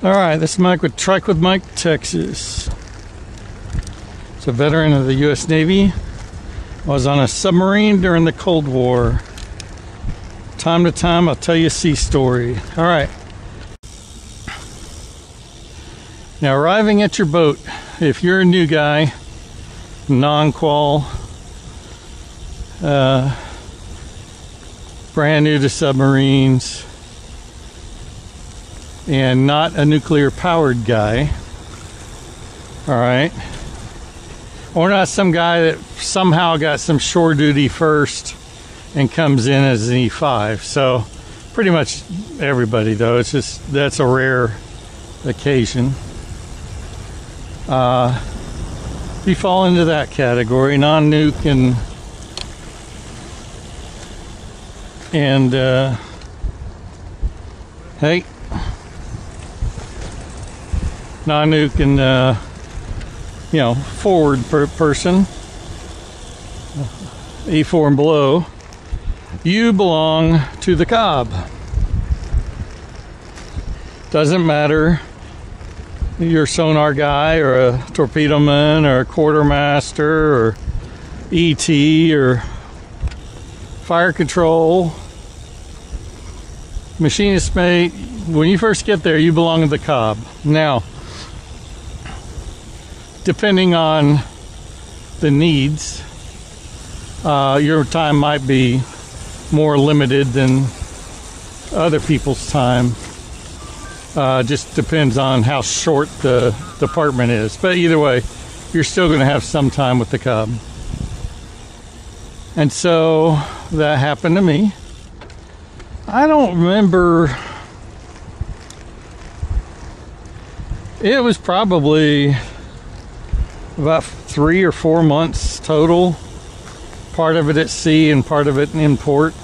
All right, this is Mike with Trike with Mike, Texas. It's a veteran of the U.S. Navy. Was on a submarine during the Cold War. Time to time, I'll tell you a sea story. All right. Now, arriving at your boat, if you're a new guy, non-qual, uh, brand new to submarines, and not a nuclear powered guy. All right. Or not some guy that somehow got some shore duty first and comes in as an E5. So, pretty much everybody, though. It's just that's a rare occasion. Uh, you fall into that category, non nuke and and uh, hey, non-nuke and uh, you know forward per person, E4 and below, you belong to the COB. Doesn't matter you're sonar guy or a torpedo man or a quartermaster or ET or fire control, machinist mate. When you first get there, you belong to the COB. Now, depending on the needs, uh, your time might be more limited than other people's time. Uh, just depends on how short the department is. But either way, you're still going to have some time with the COB. And so that happened to me. I don't remember. It was probably about three or four months total. Part of it at sea and part of it in port.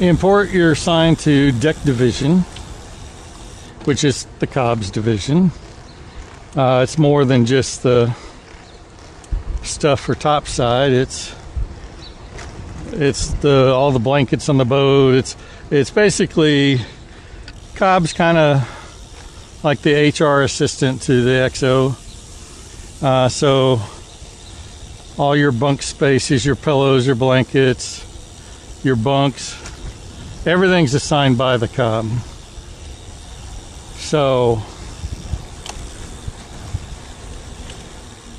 In port, you're assigned to deck division, which is the COB's division. Uh, it's more than just the stuff for topside. It's it's the all the blankets on the boat. It's it's basically COB's kind of like the HR assistant to the XO. Uh, so all your bunk spaces, your pillows, your blankets, your bunks, everything's assigned by the COB. So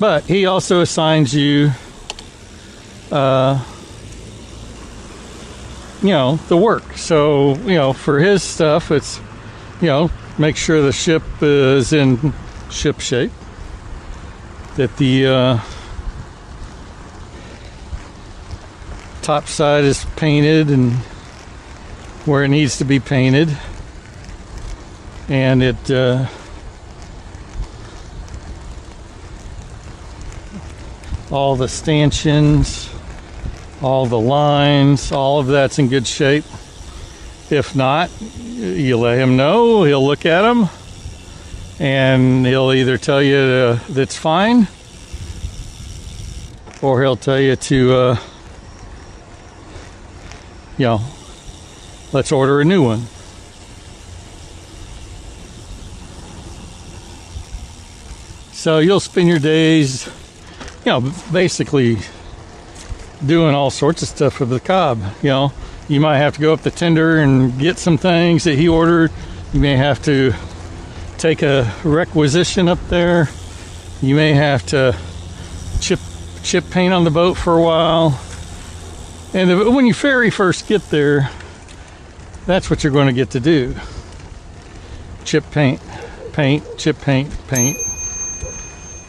but he also assigns you uh, you know the work so you know for his stuff it's you know make sure the ship is in ship shape that the uh, top side is painted and where it needs to be painted and it uh, all the stanchions, all the lines, all of that's in good shape. If not, you let him know, he'll look at them, and he'll either tell you uh, that's fine, or he'll tell you to, uh, you know, let's order a new one. So you'll spend your days you know, basically doing all sorts of stuff with the COB, You know, you might have to go up the tender and get some things that he ordered. You may have to take a requisition up there. You may have to chip chip paint on the boat for a while. And the, when you ferry first get there, that's what you're going to get to do. Chip paint, paint, chip paint, paint.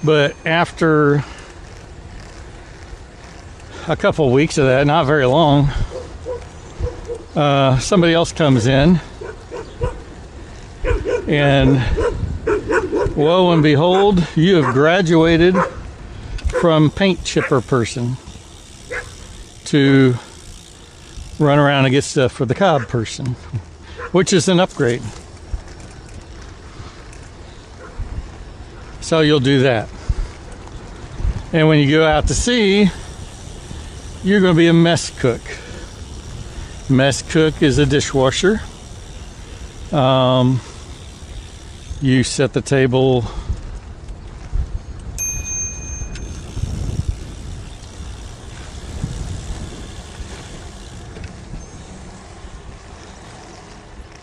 But after a couple of weeks of that, not very long. Uh, somebody else comes in, and lo and behold, you have graduated from paint chipper person to run around and get stuff for the COB person, which is an upgrade. So you'll do that. And when you go out to sea, you're going to be a mess cook. Mess cook is a dishwasher. Um, You set the table.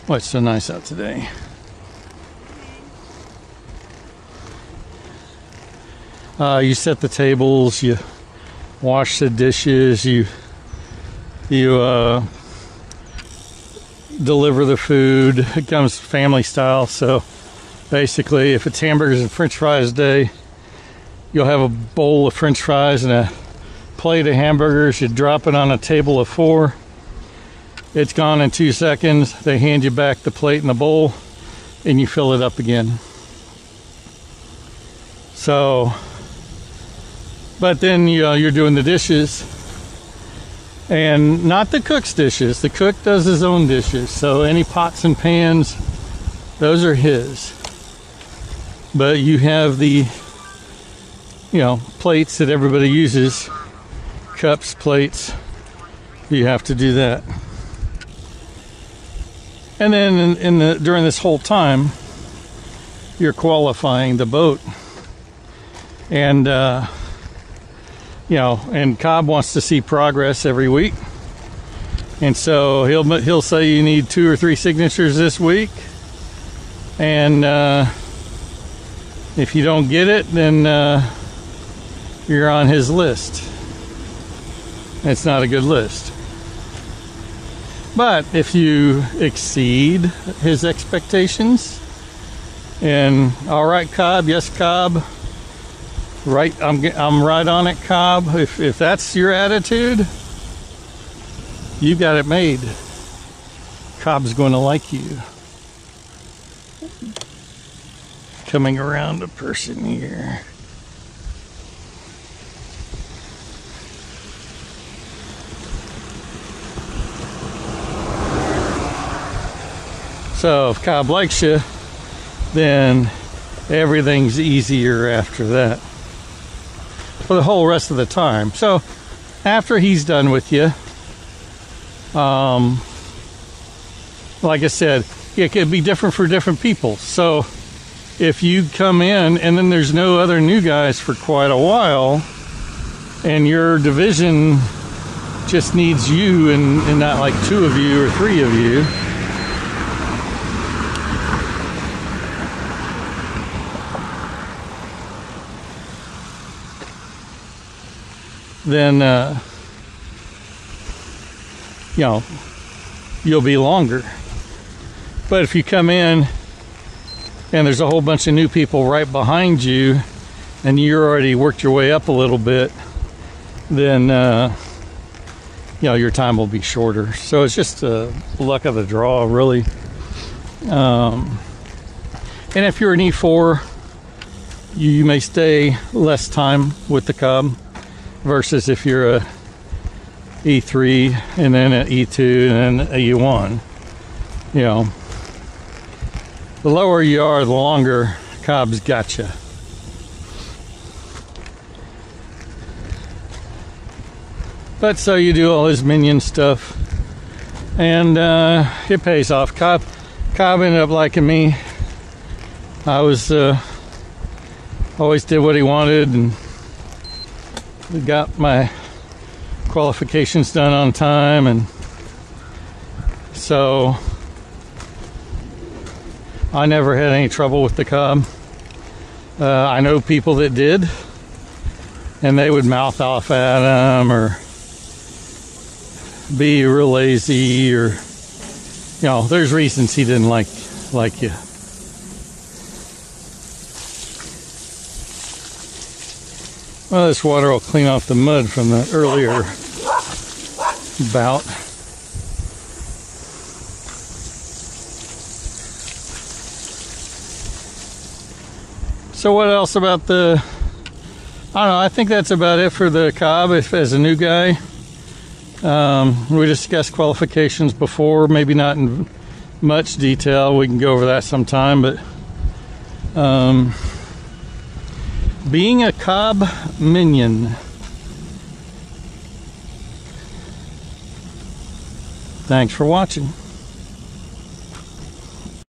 Well, it's so nice out today. Uh, you set the tables, you wash the dishes, you you uh, deliver the food. It comes family style, so basically, if it's hamburgers and French fries day, you'll have a bowl of French fries and a plate of hamburgers. You drop it on a table of four. It's gone in two seconds. They hand you back the plate and the bowl, and you fill it up again. So but then you know, you're doing the dishes, and not the cook's dishes. The cook does his own dishes. So any pots and pans, those are his. But you have the, you know, plates that everybody uses, cups, plates. You have to do that. And then in, in the during this whole time, you're qualifying the boat, and. Uh, you know, and COB wants to see progress every week. And so he'll he'll say you need two or three signatures this week, and uh, if you don't get it, then uh, you're on his list. It's not a good list. But if you exceed his expectations, and all right, COB, yes, COB, right I'm, I'm right on it COB. If, if that's your attitude you got it made. COB's going to like you. Coming around a person here. So if COB likes you then everything's easier after that for the whole rest of the time. So after he's done with you, um, like I said, it could be different for different people. So if you come in and then there's no other new guys for quite a while, and your division just needs you and, and not like two of you or three of you then uh, you know you'll be longer. But if you come in and there's a whole bunch of new people right behind you, and you already worked your way up a little bit, then uh, you know your time will be shorter. So it's just a luck of the draw, really. Um, and if you're an E4, you may stay less time with the COB versus if you're a E3 and then an E2 and then a E1. You know, the lower you are, the longer COB's got you. But so you do all his minion stuff, and uh, it pays off. COB, COB ended up liking me. I was uh, always did what he wanted, and got my qualifications done on time and so I never had any trouble with the COB. Uh, I know people that did, and they would mouth off at them or be real lazy, or you know, there's reasons he didn't like like you. Well, this water will clean off the mud from the earlier bout. So what else about the I don't know, I think that's about it for the COB if, as a new guy. Um, we discussed qualifications before, maybe not in much detail. We can go over that sometime, but um, being a COB minion. Thanks for watching.